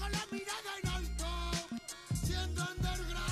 con la mirada en alto, siendo underground.